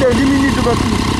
Deli miniydi bakın.